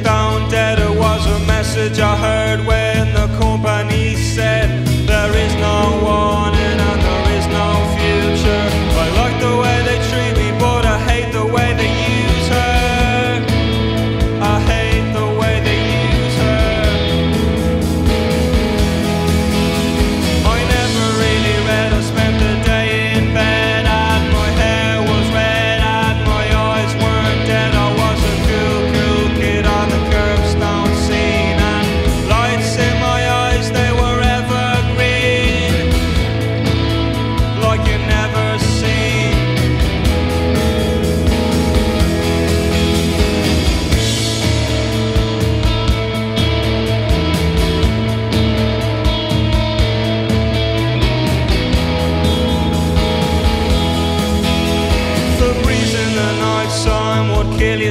down dead. It was a message I heard when the company said.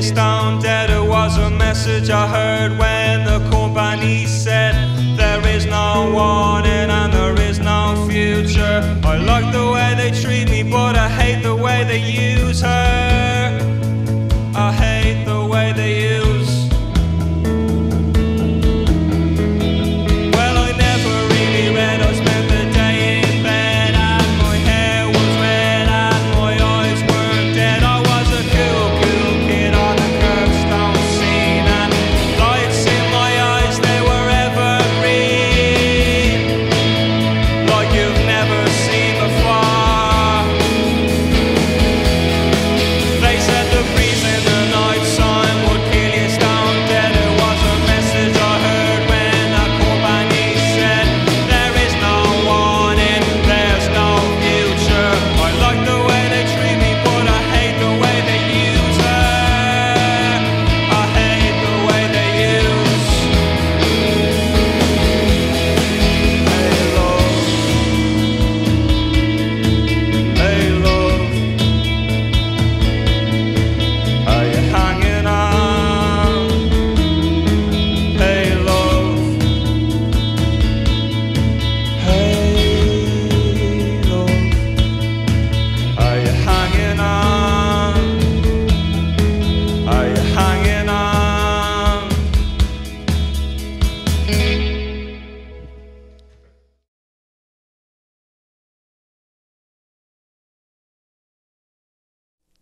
this down It was a message I heard when the company said there is no warning and there is no future. I like the way they treat me, but I hate the way they use.